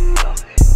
love it.